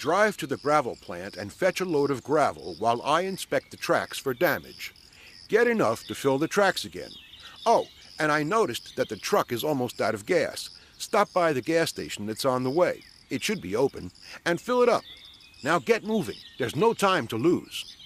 Drive to the gravel plant and fetch a load of gravel while I inspect the tracks for damage. Get enough to fill the tracks again. Oh, and I noticed that the truck is almost out of gas. Stop by the gas station that's on the way. It should be open. And fill it up. Now get moving. There's no time to lose.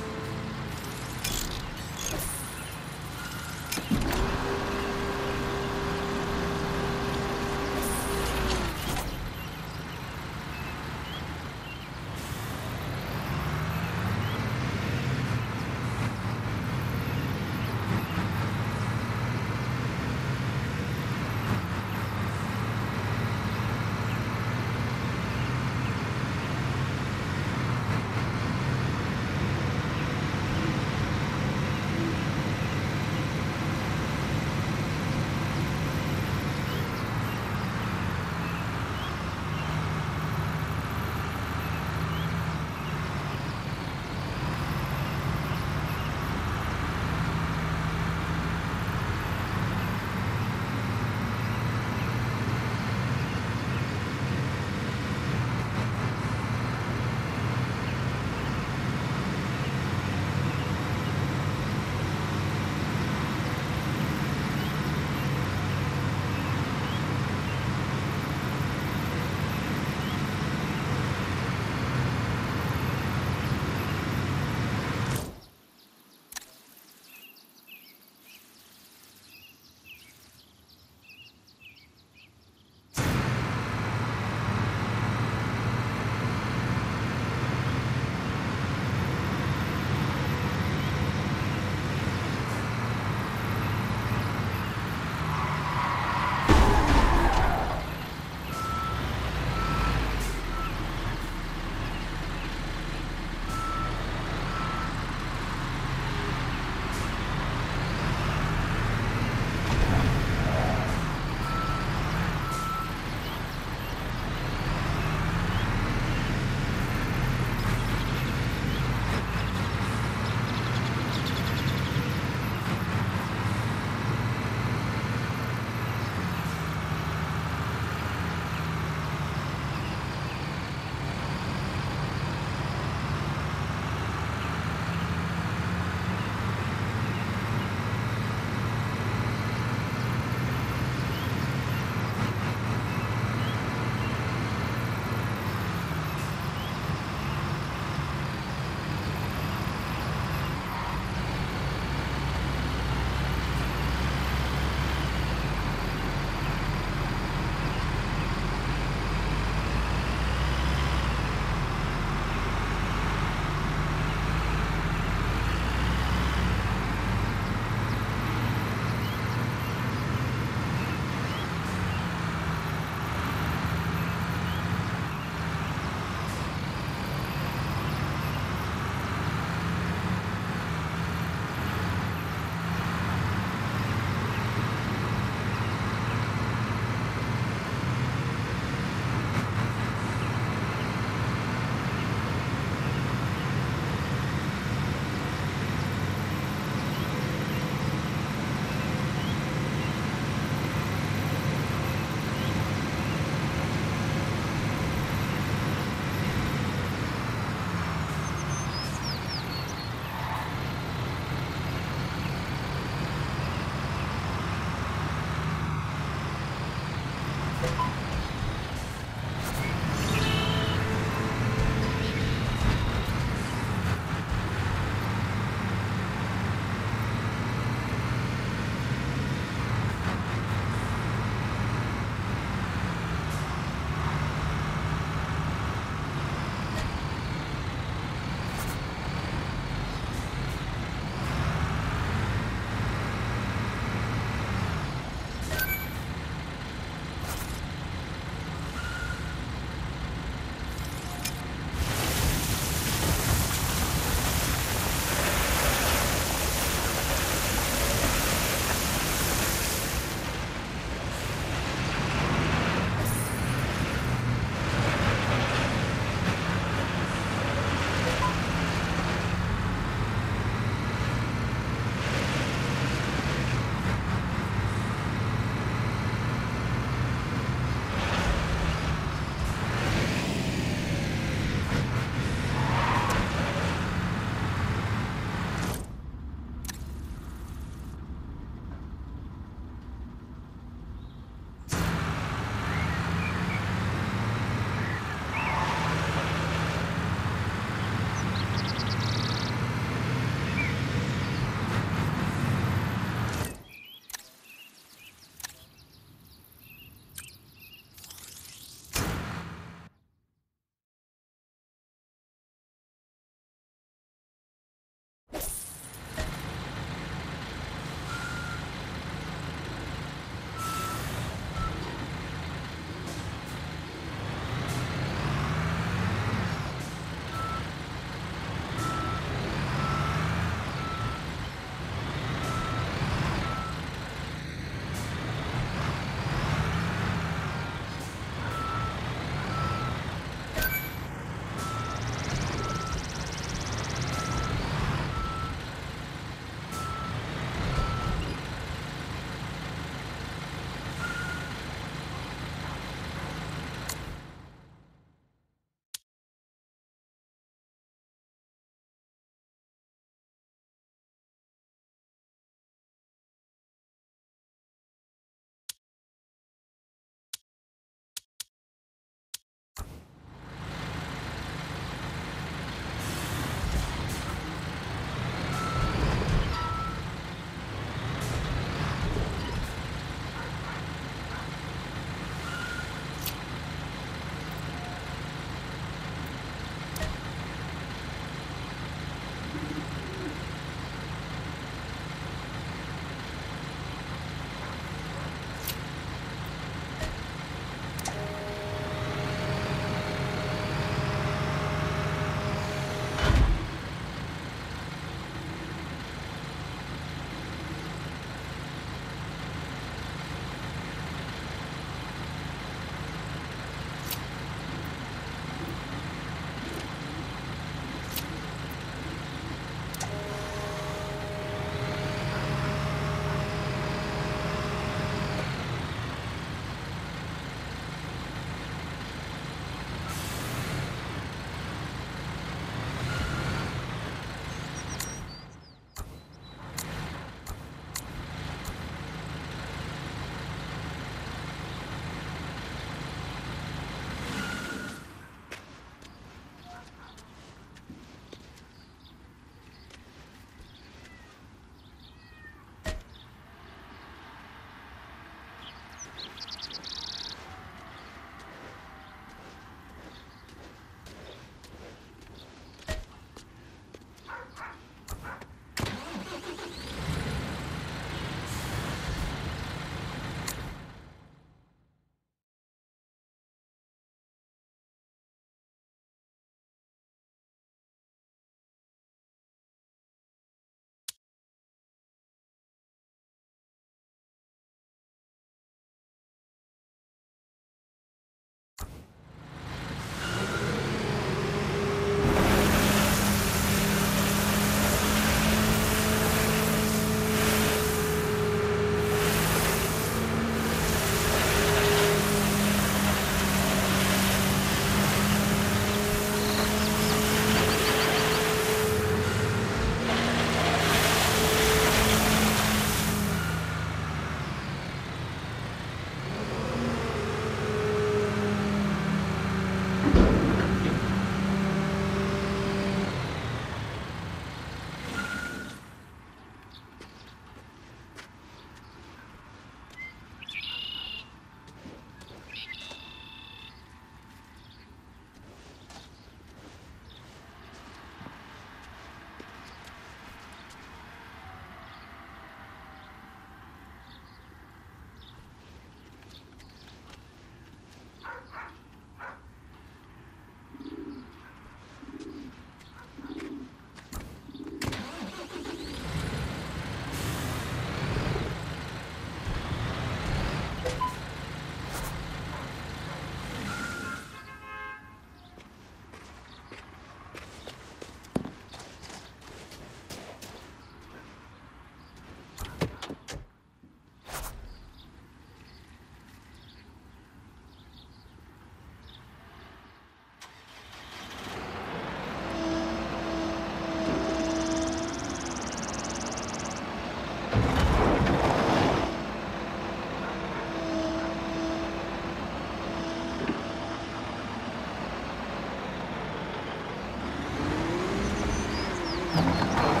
はい。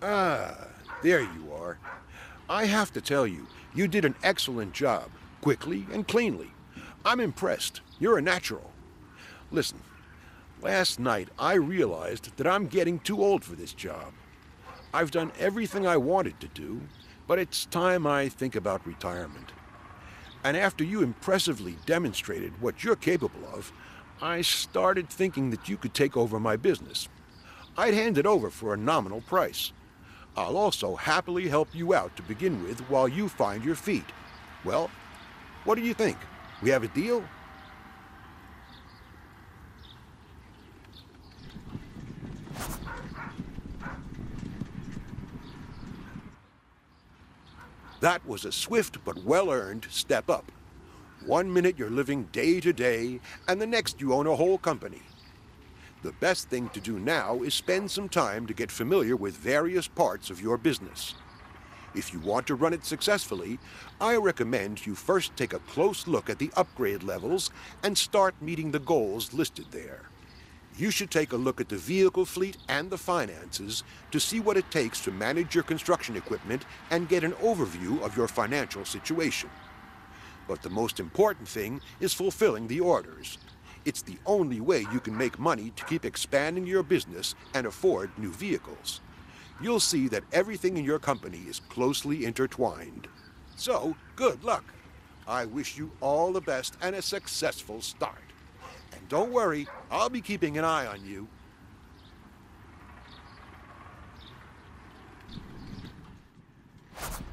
Ah, there you are. I have to tell you, you did an excellent job, quickly and cleanly. I'm impressed. You're a natural. Listen, last night I realized that I'm getting too old for this job. I've done everything I wanted to do, but it's time I think about retirement. And after you impressively demonstrated what you're capable of, I started thinking that you could take over my business. I'd hand it over for a nominal price. I'll also happily help you out to begin with while you find your feet. Well, what do you think? We have a deal? That was a swift but well earned step up. One minute you're living day to day, and the next you own a whole company. The best thing to do now is spend some time to get familiar with various parts of your business. If you want to run it successfully, I recommend you first take a close look at the upgrade levels and start meeting the goals listed there. You should take a look at the vehicle fleet and the finances to see what it takes to manage your construction equipment and get an overview of your financial situation. But the most important thing is fulfilling the orders. It's the only way you can make money to keep expanding your business and afford new vehicles. You'll see that everything in your company is closely intertwined. So, good luck. I wish you all the best and a successful start. And don't worry, I'll be keeping an eye on you. you